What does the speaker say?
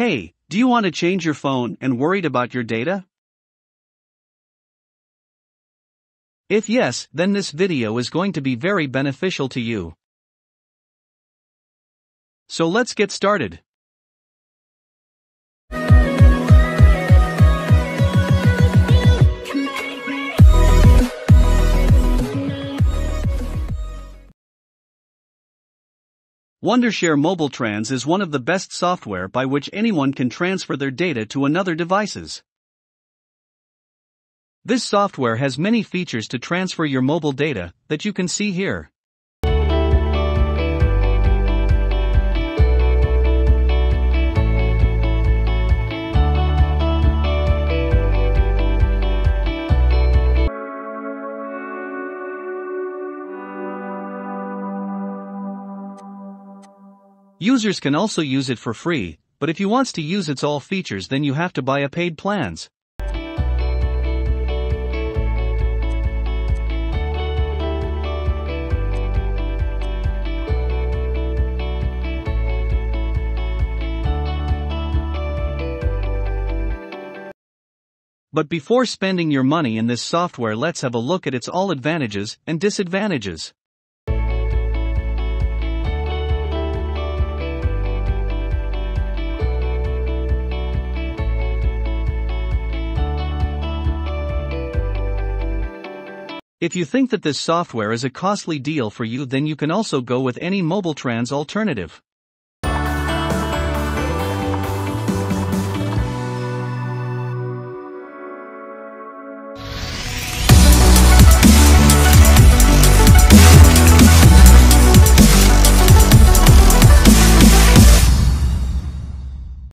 Hey, do you want to change your phone and worried about your data? If yes, then this video is going to be very beneficial to you. So let's get started. Wondershare Mobile Trans is one of the best software by which anyone can transfer their data to another devices. This software has many features to transfer your mobile data that you can see here. Users can also use it for free, but if you wants to use its all features then you have to buy a paid plans. But before spending your money in this software let's have a look at its all advantages and disadvantages. If you think that this software is a costly deal for you then you can also go with any mobile trans alternative.